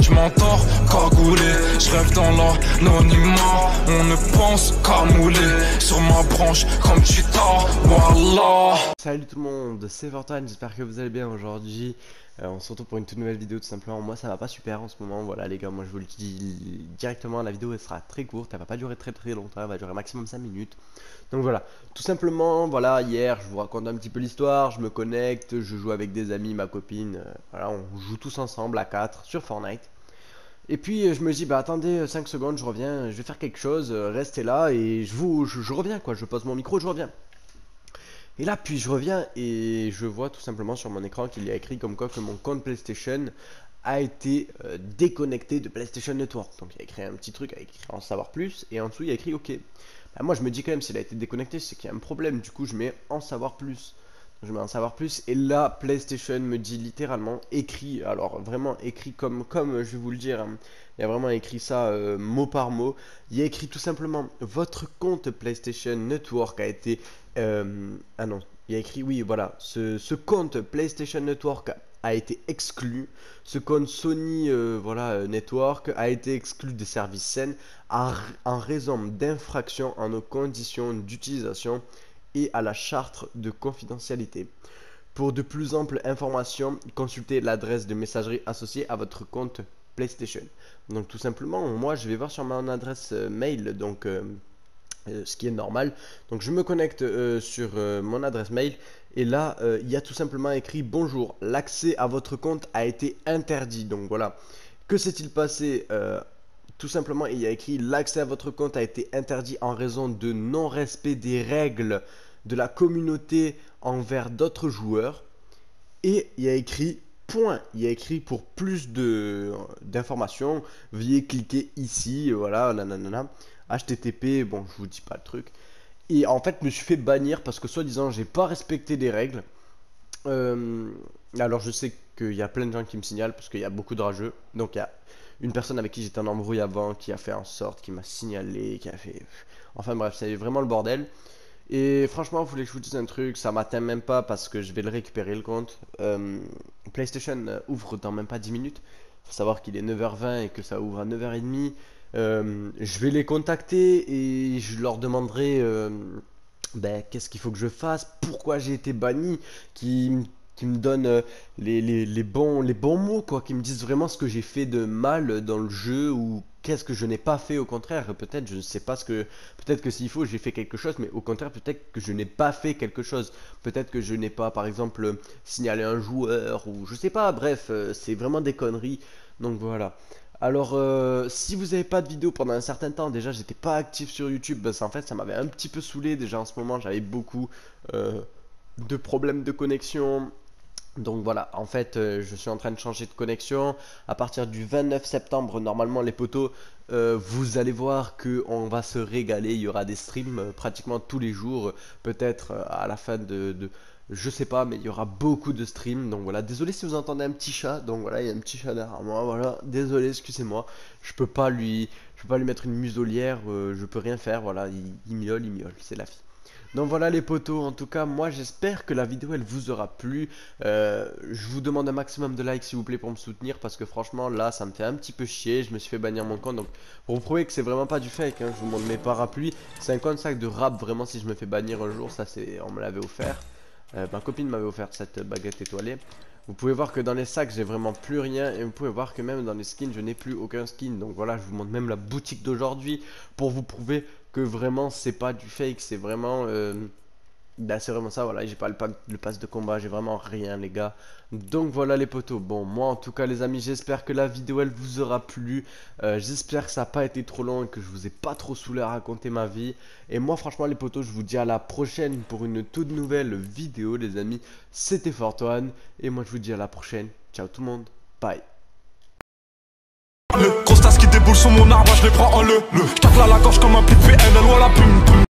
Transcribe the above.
Je m'entends cagoulé, je rêve dans l'anonymat. On ne pense qu'à mouler. Sur ma branche comme tu t'as, Salut tout le monde, c'est Fortan, j'espère que vous allez bien aujourd'hui. Euh, On se retrouve pour une toute nouvelle vidéo tout simplement, moi ça va pas super en ce moment, voilà les gars, moi je vous le dis directement, la vidéo elle sera très courte, elle va pas durer très très longtemps, elle va durer maximum 5 minutes. Donc voilà, tout simplement, voilà, hier je vous raconte un petit peu l'histoire, je me connecte, je joue avec des amis, ma copine, euh, voilà, on joue tous ensemble à 4 sur Fortnite. Et puis euh, je me dis bah attendez 5 secondes je reviens je vais faire quelque chose restez là et je vous je reviens quoi je pose mon micro je reviens et là, puis je reviens et je vois tout simplement sur mon écran qu'il y a écrit comme quoi que mon compte PlayStation a été euh, déconnecté de PlayStation Network. Donc il y a écrit un petit truc avec en savoir plus et en dessous il y a écrit OK. Bah, moi je me dis quand même s'il a été déconnecté, c'est qu'il y a un problème. Du coup, je mets en savoir plus. Je mets en savoir plus et là PlayStation me dit littéralement écrit, alors vraiment écrit comme comme je vais vous le dire. Hein. il y a vraiment écrit ça euh, mot par mot. Il y a écrit tout simplement votre compte PlayStation Network a été euh, ah non, il y a écrit oui, voilà. Ce, compte PlayStation Network a été exclu. Ce compte Sony euh, voilà, Network a été exclu des services saines en raison d'infractions en nos conditions d'utilisation et à la charte de confidentialité. Pour de plus amples informations, consultez l'adresse de messagerie associée à votre compte PlayStation. Donc tout simplement, moi je vais voir sur mon adresse mail, donc euh, ce qui est normal. Donc je me connecte euh, sur euh, mon adresse mail et là il y a tout simplement écrit bonjour, l'accès à votre compte a été interdit. Donc voilà, que s'est-il passé Tout simplement il y a écrit l'accès à votre compte a été interdit en raison de non-respect des règles de la communauté envers d'autres joueurs. Et il y a écrit point. Il y a écrit pour plus d'informations, veuillez cliquer ici, voilà, nanana. HTTP, bon, je vous dis pas le truc. Et en fait, je me suis fait bannir parce que soi-disant, j'ai pas respecté des règles. Euh, alors, je sais qu'il y a plein de gens qui me signalent parce qu'il y a beaucoup de rageux. Donc, il y a une personne avec qui j'étais en embrouille avant qui a fait en sorte, qui m'a signalé, qui a fait. Enfin, bref, c'est vraiment le bordel. Et franchement, vous voulez que je vous dise un truc, ça m'atteint même pas parce que je vais le récupérer le compte. Euh, PlayStation ouvre dans même pas 10 minutes. Faut savoir qu'il est 9h20 et que ça ouvre à 9h30. Euh, je vais les contacter et je leur demanderai euh, ben, qu'est-ce qu'il faut que je fasse, pourquoi j'ai été banni, qui, qui me donnent euh, les, les, les, bons, les bons mots, quoi, qui me disent vraiment ce que j'ai fait de mal dans le jeu ou qu'est-ce que je n'ai pas fait au contraire. Peut-être, je ne sais pas ce que. Peut-être que s'il faut, j'ai fait quelque chose, mais au contraire, peut-être que je n'ai pas fait quelque chose. Peut-être que je n'ai pas, par exemple, signalé un joueur ou je sais pas. Bref, c'est vraiment des conneries. Donc voilà. Alors, euh, si vous n'avez pas de vidéo pendant un certain temps, déjà j'étais pas actif sur YouTube, parce en fait ça m'avait un petit peu saoulé. Déjà en ce moment j'avais beaucoup euh, de problèmes de connexion. Donc voilà, en fait euh, je suis en train de changer de connexion. À partir du 29 septembre, normalement les potos, vous allez voir que on va se régaler. Il y aura des streams pratiquement tous les jours, peut-être à la fin de je sais pas, mais il y aura beaucoup de streams. Donc voilà, désolé si vous entendez un petit chat. Donc voilà, il y a un petit chat derrière moi. Voilà, désolé, excusez-moi. Je peux pas lui, je peux pas lui mettre une muselière. Euh, je peux rien faire. Voilà, il, il miaule, il miaule. C'est la vie. Donc voilà les potos, en tout cas moi j'espère que la vidéo elle vous aura plu euh, Je vous demande un maximum de likes s'il vous plaît pour me soutenir Parce que franchement là ça me fait un petit peu chier Je me suis fait bannir mon compte donc pour vous prouver que c'est vraiment pas du fake hein, Je vous montre mes parapluies C'est un compte sac de rap vraiment si je me fais bannir un jour Ça c'est on me l'avait offert euh, ma copine m'avait offert cette baguette étoilée. Vous pouvez voir que dans les sacs, j'ai vraiment plus rien. Et vous pouvez voir que même dans les skins, je n'ai plus aucun skin. Donc voilà, je vous montre même la boutique d'aujourd'hui pour vous prouver que vraiment, c'est pas du fake. C'est vraiment... Euh, bah c'est vraiment ça, voilà, j'ai pas le, le pass de combat, j'ai vraiment rien les gars. Donc voilà les potos, bon moi en tout cas les amis, j'espère que la vidéo elle vous aura plu. Euh, j'espère que ça n'a pas été trop long et que je vous ai pas trop saoulé à raconter ma vie. Et moi franchement les potos, je vous dis à la prochaine pour une toute nouvelle vidéo les amis. C'était Fortoine et moi je vous dis à la prochaine. Ciao tout le monde, bye. Qui déboule sur mon arbre, je les prends en le, le. Je la gorge comme un PNL, voilà, pum, pum.